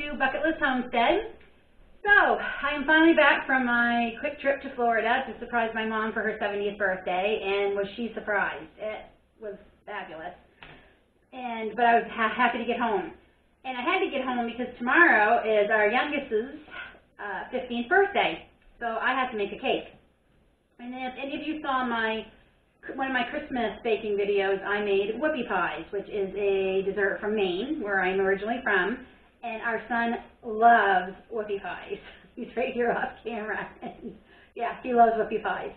to Bucket List Homestead. So, I am finally back from my quick trip to Florida to surprise my mom for her 70th birthday, and was she surprised? It was fabulous. And, but I was ha happy to get home. And I had to get home because tomorrow is our youngest's uh, 15th birthday, so I have to make a cake. And if any of you saw my one of my Christmas baking videos, I made whoopie pies, which is a dessert from Maine, where I'm originally from, and our son loves whoopie pies. He's right here off camera, yeah, he loves whoopie pies.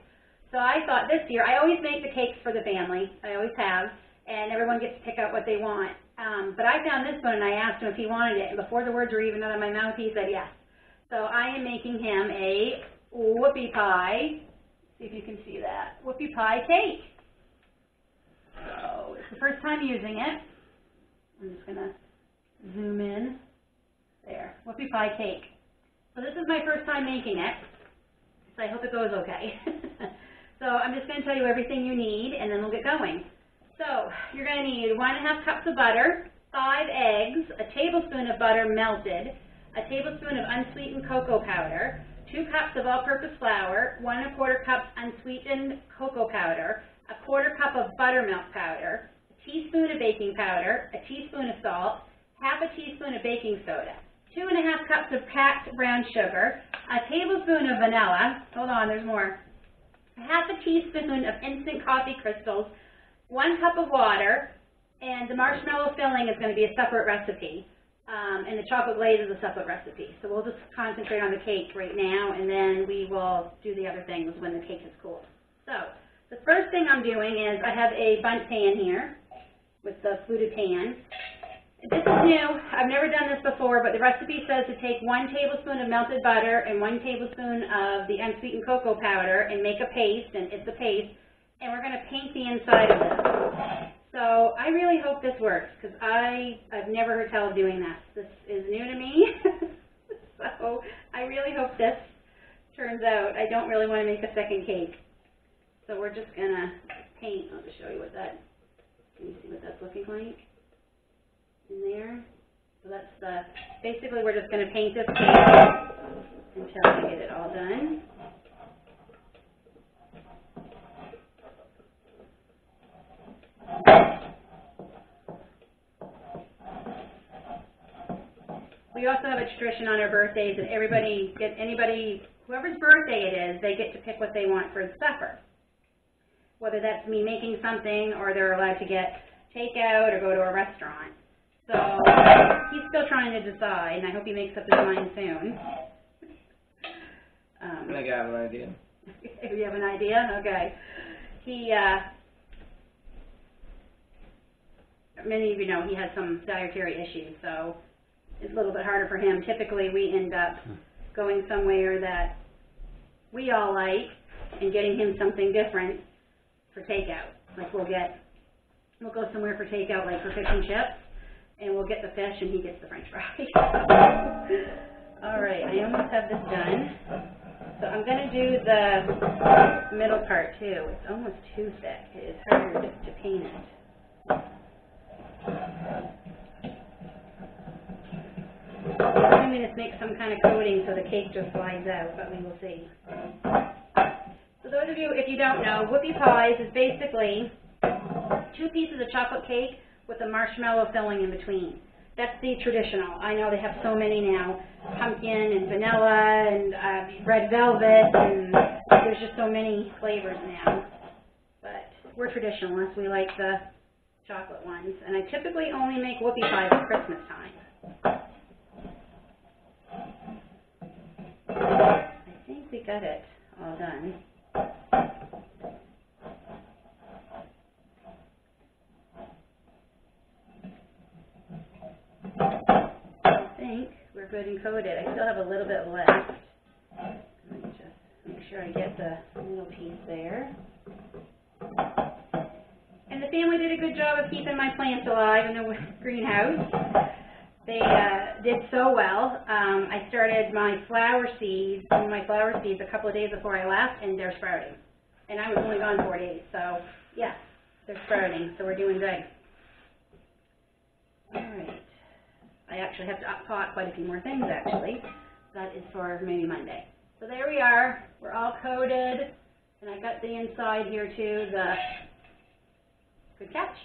So I thought this year, I always make the cakes for the family, I always have, and everyone gets to pick out what they want. Um, but I found this one, and I asked him if he wanted it, and before the words were even out of my mouth, he said yes. So I am making him a whoopie pie See if you can see that. Whoopie pie cake. So it's the first time using it. I'm just to zoom in. There, whoopie pie cake. So this is my first time making it, so I hope it goes okay. so I'm just going to tell you everything you need, and then we'll get going. So you're going to need one and a half cups of butter, five eggs, a tablespoon of butter melted, a tablespoon of unsweetened cocoa powder, two cups of all-purpose flour, one and a quarter cups unsweetened cocoa powder, a quarter cup of buttermilk powder, a teaspoon of baking powder, a teaspoon of salt, half a teaspoon of baking soda, two and a half cups of packed brown sugar, a tablespoon of vanilla, hold on, there's more, a half a teaspoon of instant coffee crystals, one cup of water, and the marshmallow filling is going to be a separate recipe. Um, and the chocolate glaze is a separate recipe. So we'll just concentrate on the cake right now, and then we will do the other things when the cake is cooled. So the first thing I'm doing is I have a bundt pan here with the fluted pan. This is new. I've never done this before, but the recipe says to take one tablespoon of melted butter and one tablespoon of the unsweetened cocoa powder and make a paste, and it's a paste, and we're going to paint the inside of this. So I really hope this works because I've never heard tell of doing this. This is new to me. so I really hope this turns out. I don't really want to make a second cake. So we're just gonna paint. I'll just show you what that. Can you see what that's looking like in there? So that's the. Basically, we're just gonna paint this cake until we get it all done. We also have a tradition on our birthdays that everybody get anybody whoever's birthday it is, they get to pick what they want for supper. Whether that's me making something or they're allowed to get takeout or go to a restaurant. So he's still trying to decide, and I hope he makes up his mind soon. Um, I think I have an idea. you have an idea? Okay. He uh, many of you know he has some dietary issues, so it's a little bit harder for him. Typically, we end up going somewhere that we all like and getting him something different for takeout. Like we'll get, we'll go somewhere for takeout, like for fish and chips, and we'll get the fish and he gets the french fries. all right, I almost have this done. So I'm going to do the middle part too. It's almost too thick. It is hard to paint it. I'm going to make some kind of coating so the cake just slides out, but we will see. So those of you, if you don't know, whoopie pies is basically two pieces of chocolate cake with a marshmallow filling in between. That's the traditional. I know they have so many now, pumpkin and vanilla and uh, red velvet, and there's just so many flavors now. But we're traditionalists. We like the chocolate ones. And I typically only make whoopie pies at Christmas time. I think we got it all done. I think we're good and coated. I still have a little bit left. Let me just make sure I get the little piece there. And the family did a good job of keeping my plants alive in the greenhouse. They uh, did so well. Um, I started my flower seeds, my flower seeds a couple of days before I left, and they're sprouting. And I was only gone four days, so yeah, they're sprouting, so we're doing good. All right. I actually have to pot quite a few more things, actually. That is for maybe Monday. So there we are. We're all coated. And I got the inside here too, the, good catch,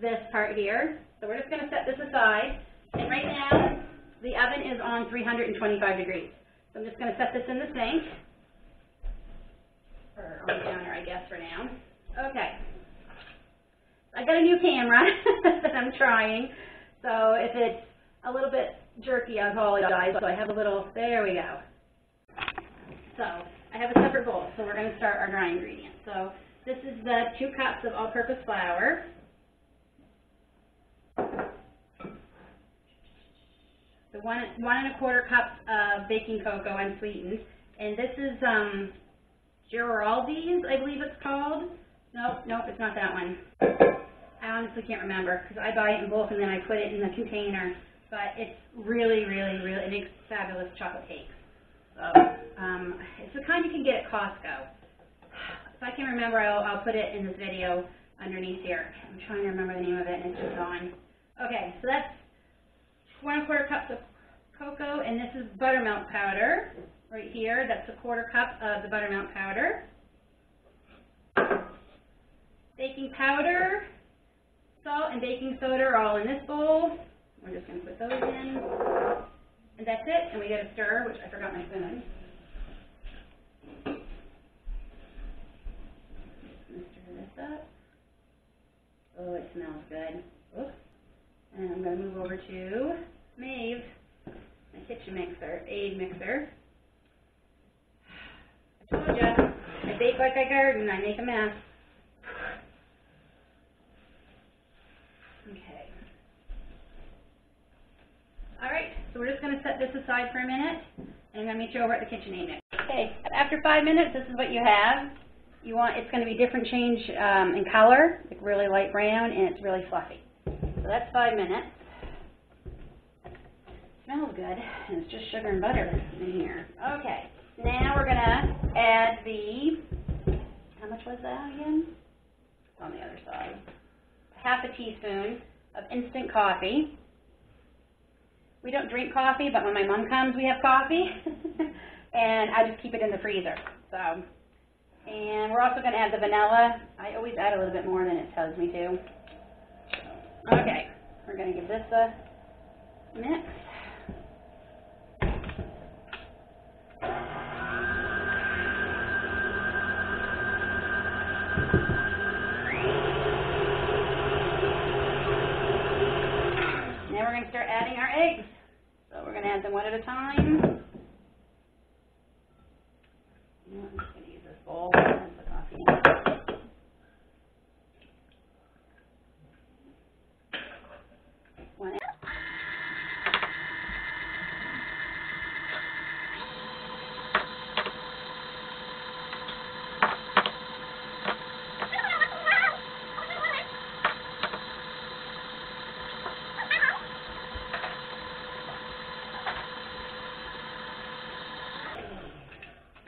this part here. So we're just going to set this aside. And right now, the oven is on 325 degrees. So I'm just going to set this in the sink. Or on the counter, I guess, for now. Okay. I got a new camera that I'm trying. So if it's a little bit jerky, I apologize. So I have a little, there we go. So I have a separate bowl, so we're going to start our dry ingredients. So this is the two cups of all-purpose flour. The one, one and a quarter cups of baking cocoa unsweetened. And this is, um, Giraldi's, I believe it's called. Nope, nope, it's not that one. I honestly can't remember, because I buy it in bulk and then I put it in the container. But it's really, really, really, it makes fabulous chocolate cakes. So, um, it's the kind you can get at Costco. If I can remember, I'll, I'll put it in this video underneath here. I'm trying to remember the name of it and it's just gone. Okay, so that's one and a quarter cups of cocoa, and this is buttermilk powder right here. That's a quarter cup of the buttermilk powder. Baking powder, salt, and baking soda are all in this bowl. We're just going to put those in. And that's it, and we get a stir, which I forgot my spoon. Stir this up. Oh, it smells good. Oops. And I'm going to move over to Maeve, my kitchen mixer, aid mixer. I told ya, I bake like I garden, I make a mess. Okay. All right, so we're just going to set this aside for a minute, and I'm going to meet you over at the KitchenAid mixer. Okay, after five minutes, this is what you have. You want, it's going to be different change um, in color, like really light brown, and it's really fluffy. So that's five minutes. Smells good, and it's just sugar and butter in here. Okay, now we're gonna add the, how much was that again? It's on the other side. Half a teaspoon of instant coffee. We don't drink coffee, but when my mom comes, we have coffee. and I just keep it in the freezer, so. And we're also gonna add the vanilla. I always add a little bit more than it tells me to. Okay, we're gonna give this a mix. So gonna add them one at a time. You know, I'm just gonna use this bowl, that's the coffee. One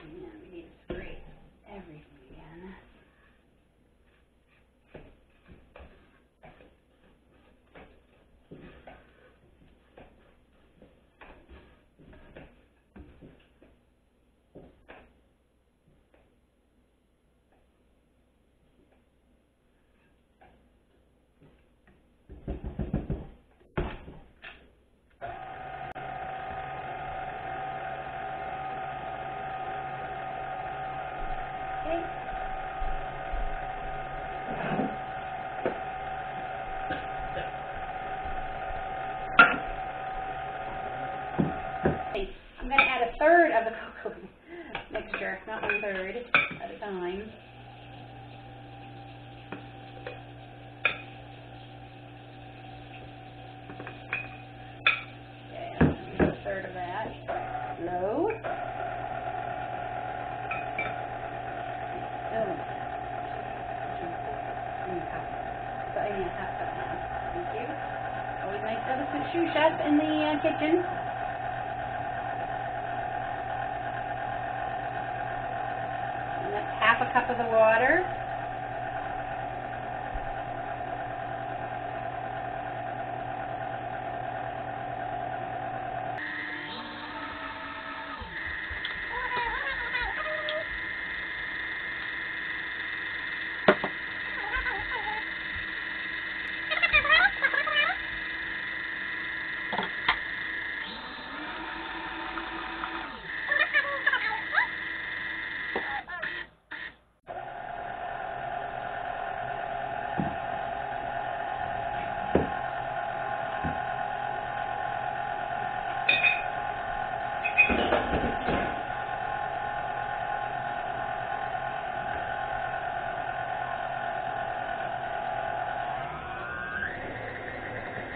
And we need to scrape everything again. Okay. Okay, I'm gonna add a third of the cocoa mixture, not one third at a a third of that. Oh. So I need now. Thank you. Always nice to have a chef in the uh, kitchen. And that's half a cup of the water.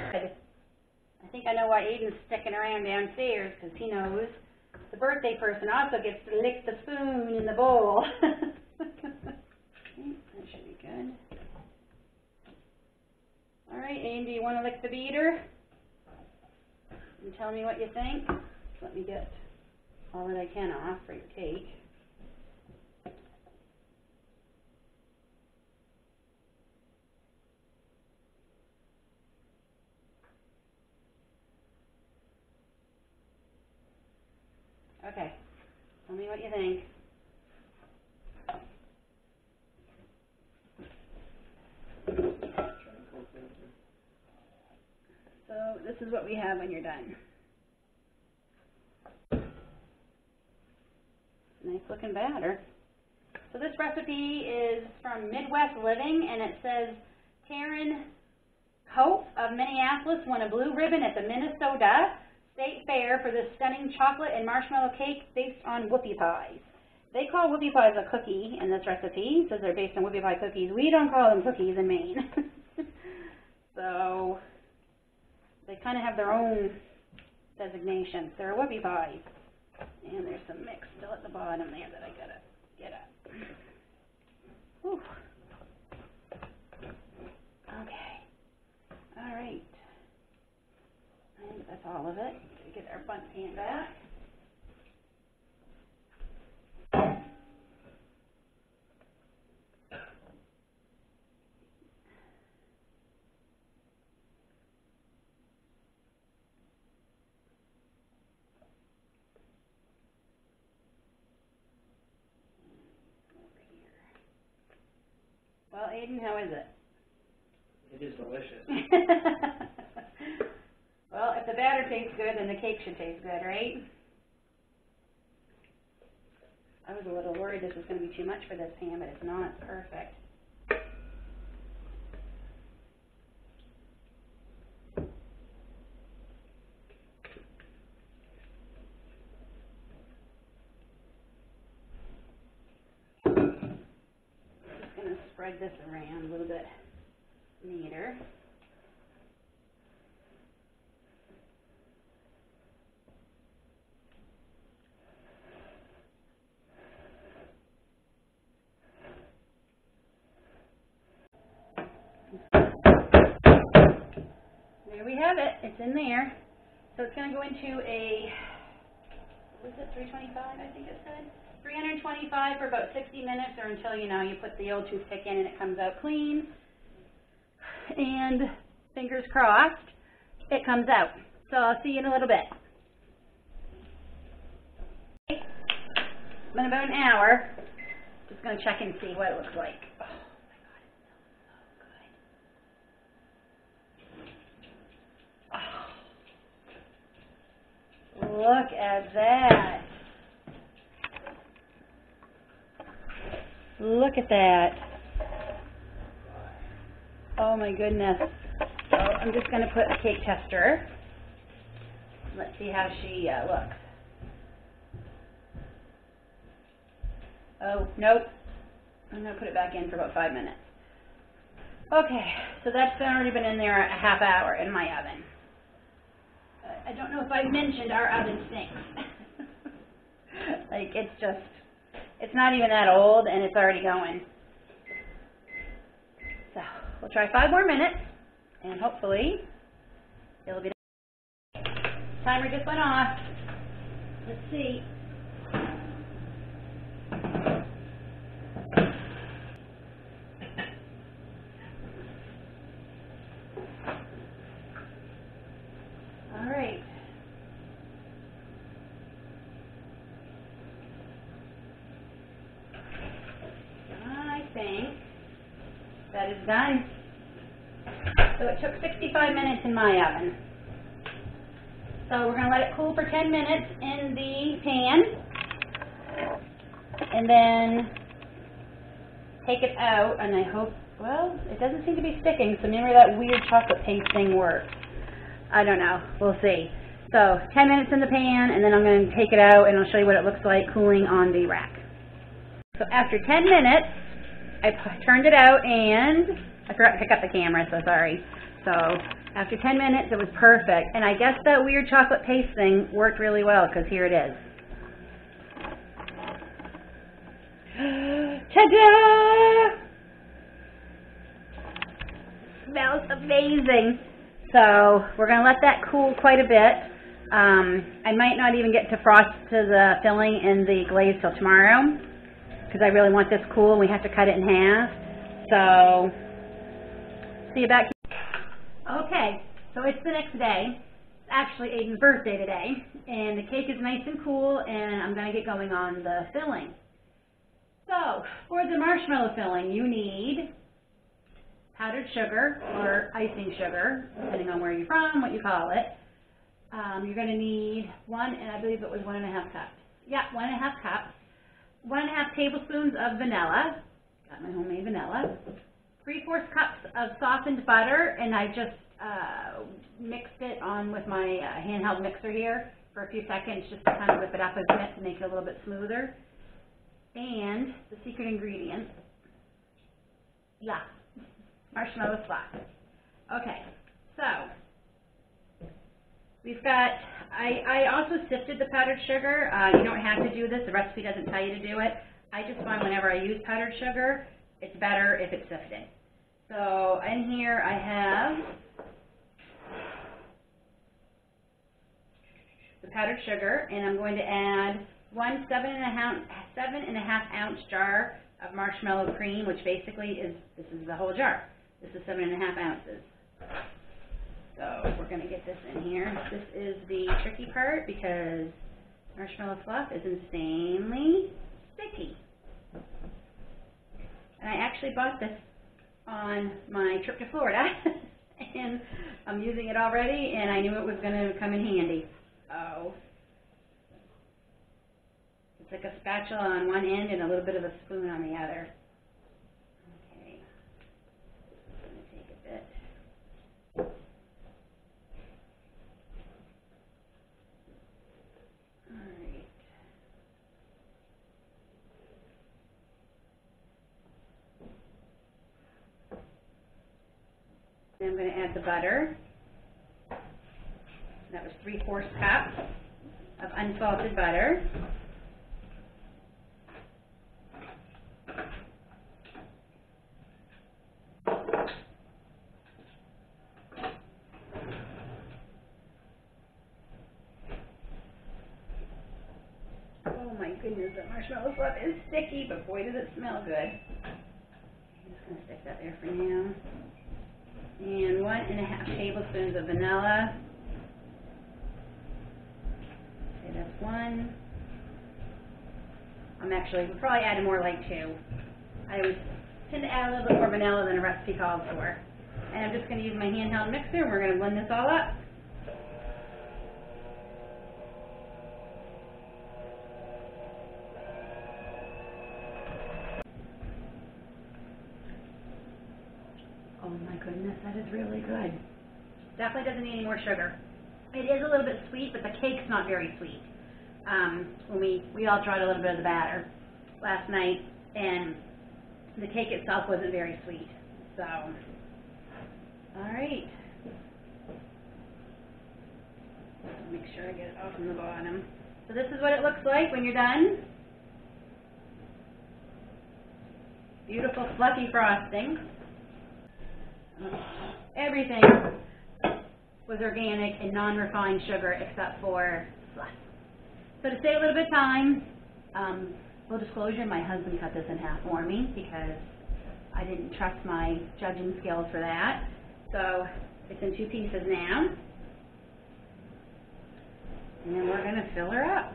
Good. I think I know why Aiden's sticking around downstairs, 'cause he knows the birthday person also gets to lick the spoon in the bowl. That should be good. All right, Aiden, do you wanna lick the beater? And tell me what you think? Let me get all that I can off for your cake. Okay, tell me what you think. So this is what we have when you're done. Nice looking batter. So this recipe is from Midwest Living and it says Karen Cope of Minneapolis won a blue ribbon at the Minnesota State Fair for this stunning chocolate and marshmallow cake based on whoopie pies. They call whoopie pies a cookie in this recipe, says they're based on whoopie pie cookies. We don't call them cookies in Maine. so, they kind of have their own designations. They're whoopie pies. And there's some mix still at the bottom there that I gotta get at. Whew. Okay. All right. That's all of it. Get our front pan back. Well, Aiden, how is it? It is delicious. Batter tastes good, then the cake should taste good, right? I was a little worried this was gonna be too much for this pan, but it's not, it's perfect. Just gonna spread this around a little bit neater. There we have it, it's in there. So it's gonna go into a, was it, three twenty-five, I think it said? Three hundred and twenty-five for about sixty minutes, or until, you know, you put the old toothpick in and it comes out clean. And fingers crossed, it comes out. So I'll see you in a little bit. It's about an hour. Just gonna check and see what it looks like. Oh my god, it smells so good. Oh. Look at that. Look at that. Oh my goodness. So I'm just gonna put a cake tester. Let's see how she, uh, looks. Oh, nope. I'm gonna put it back in for about five minutes. Okay, so that's already been in there a half hour in my oven. I don't know if I mentioned our oven stinks. like, it's just, it's not even that old and it's already going. So, we'll try five more minutes and hopefully it'll be done. Timer just went off. Let's see. All right. I think that is done. So it took sixty-five minutes in my oven. So we're gonna let it cool for ten minutes in the pan. And then take it out, and I hope, well, it doesn't seem to be sticking, so maybe that weird chocolate paste thing works. I don't know, we'll see. So, ten minutes in the pan, and then I'm gonna take it out, and I'll show you what it looks like cooling on the rack. So after ten minutes, I turned it out, and I forgot to pick up the camera, so sorry. So, after ten minutes, it was perfect, and I guess that weird chocolate paste thing worked really well, because here it is. Ta-da! Smells amazing. So, we're gonna let that cool quite a bit. Um, I might not even get to frost to the filling in the glaze till tomorrow, because I really want this cool, and we have to cut it in half. So, see you back. Okay, so it's the next day. It's actually Aiden's birthday today, and the cake is nice and cool, and I'm gonna get going on the filling. So, for the marshmallow filling, you need powdered sugar or icing sugar, depending on where you're from, what you call it. Um, you're gonna need one, and I believe it was one and a half cups. Yeah, one and a half cups. One and a half tablespoons of vanilla. Got my homemade vanilla. Three-fourths cups of softened butter, and I just, uh, mixed it on with my uh, handheld mixer here for a few seconds, just to kind of whip it up a bit to make it a little bit smoother. And the secret ingredient, yeah, marshmallow slot. Okay, so, we've got, I, I also sifted the powdered sugar, uh, you don't have to do this, the recipe doesn't tell you to do it. I just find whenever I use powdered sugar, it's better if it's sifted. So, in here I have the powdered sugar, and I'm going to add one seven and a half, seven and a half ounce jar of marshmallow cream, which basically is, this is the whole jar. This is seven and a half ounces. So we're gonna get this in here. This is the tricky part because marshmallow fluff is insanely sticky. And I actually bought this on my trip to Florida, and I'm using it already, and I knew it was gonna come in handy. Oh. It's like a spatula on one end and a little bit of a spoon on the other. Okay. Let me take a bit. Alright. Then I'm gonna add the butter. That was three-fourths cup of unsalted butter. Oh my goodness, that marshmallow fluff is sticky, but boy does it smell good. I'm just gonna stick that there for now. And one and a half tablespoons of vanilla. Okay, that's one. I'm actually, probably adding more like two. I always tend to add a little bit more vanilla than a recipe calls for. And I'm just gonna use my handheld mixer, and we're gonna blend this all up. Oh my goodness, that is really good. Definitely doesn't need any more sugar. It is a little bit sweet, but the cake's not very sweet. Um, when we, we all tried a little bit of the batter last night, and the cake itself wasn't very sweet, so. All right. Make sure I get it off from the bottom. So this is what it looks like when you're done. Beautiful fluffy frosting. Everything was organic and non-refined sugar except for fluff. So to save a little bit of time, um, full disclosure, my husband cut this in half for me because I didn't trust my judging skills for that. So it's in two pieces now. And then we're gonna fill her up.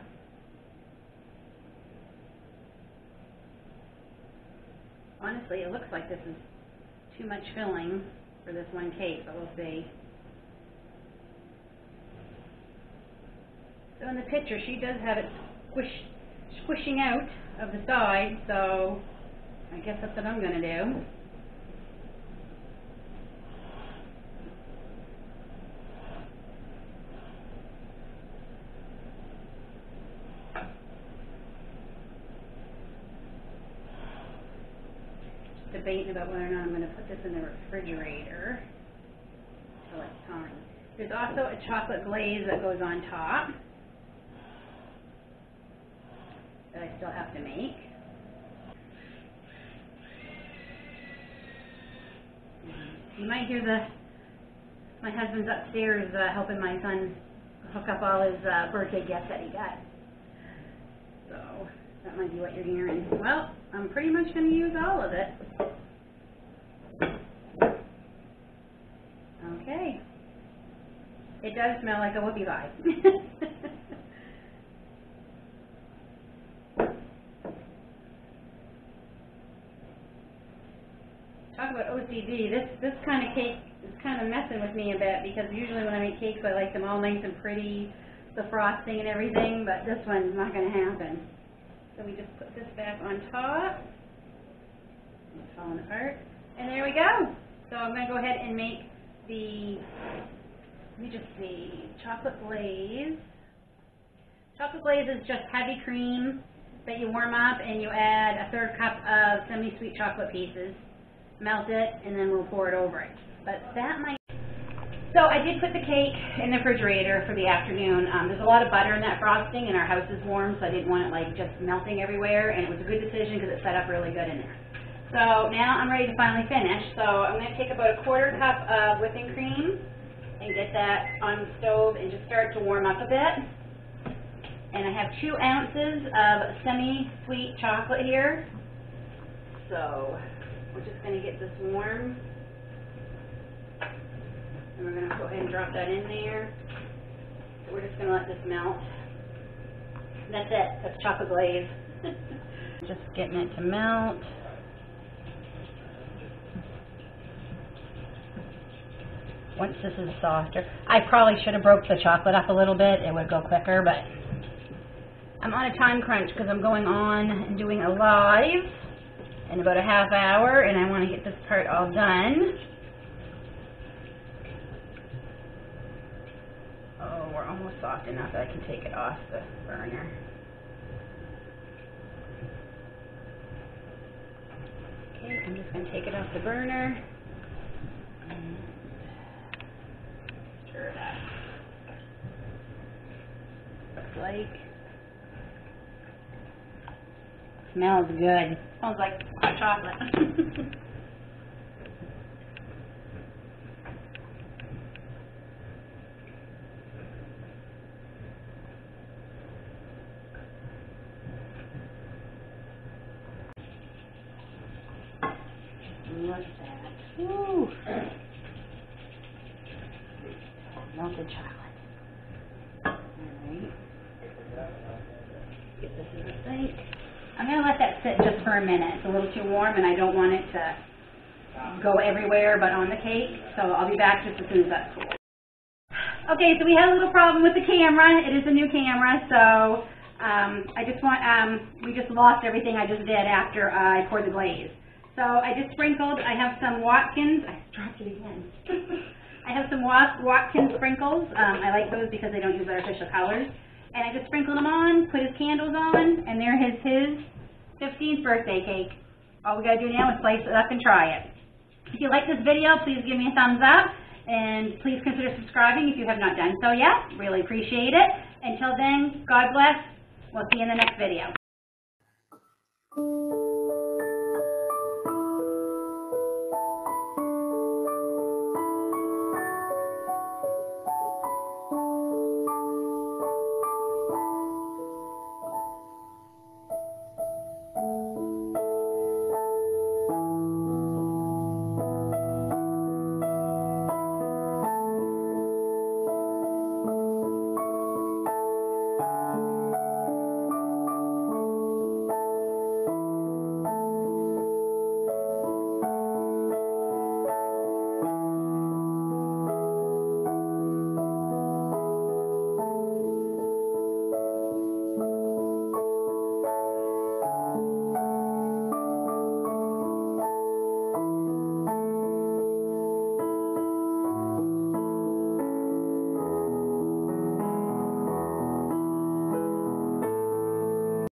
Honestly, it looks like this is too much filling for this one cake, but we'll see. So in the picture, she does have it squish, squishing out of the side, so I guess that's what I'm gonna do. Debating about whether or not put this in the refrigerator till it's time. There's also a chocolate glaze that goes on top that I still have to make. You might hear the, my husband's upstairs, uh, helping my son hook up all his, uh, birthday gifts that he got. So, that might be what you're hearing. Well, I'm pretty much gonna use all of it. Okay. It does smell like a whoopie pie. Talk about OCD, this, this kind of cake is kind of messing with me a bit, because usually when I make cakes, I like them all nice and pretty, the frosting and everything, but this one's not gonna happen. So we just put this back on top. It's falling apart, and there we go. So I'm gonna go ahead and make the, let me just see, chocolate glaze. Chocolate glaze is just heavy cream that you warm up and you add a third cup of semi-sweet chocolate pieces. Melt it and then we'll pour it over it. But that might, so I did put the cake in the refrigerator for the afternoon. Um, there's a lot of butter in that frosting and our house is warm so I didn't want it like just melting everywhere and it was a good decision because it set up really good in there. So now I'm ready to finally finish. So I'm going to take about a quarter cup of whipping cream and get that on the stove and just start to warm up a bit. And I have two ounces of semi-sweet chocolate here. So we're just going to get this warm. And we're going to go ahead and drop that in there. So we're just going to let this melt. That's it. That's chocolate glaze. just getting it to melt. Once this is softer. I probably should have broke the chocolate up a little bit, it would go quicker, but I'm on a time crunch because I'm going on and doing a live in about a half hour, and I want to get this part all done. Oh, we're almost soft enough that I can take it off the burner. Okay, I'm just going to take it off the burner. It up. Looks like. Smells good. Smells like hot chocolate. Look at that. Woo. Melted chocolate. Alright. Get this in the sink. I'm gonna let that sit just for a minute. It's a little too warm and I don't want it to go everywhere but on the cake, so I'll be back just as soon as that's cool. Okay, so we had a little problem with the camera. It is a new camera, so, um, I just want, um, we just lost everything I just did after I poured the glaze. So I just sprinkled, I have some Watkins, I dropped it again. I have some Watkins sprinkles. Um, I like those because they don't use artificial colors. And I just sprinkled them on, put his candles on, and there is his 15th birthday cake. All we gotta do now is slice it up and try it. If you like this video, please give me a thumbs up, and please consider subscribing if you have not done so yet. Really appreciate it. Until then, God bless. We'll see you in the next video.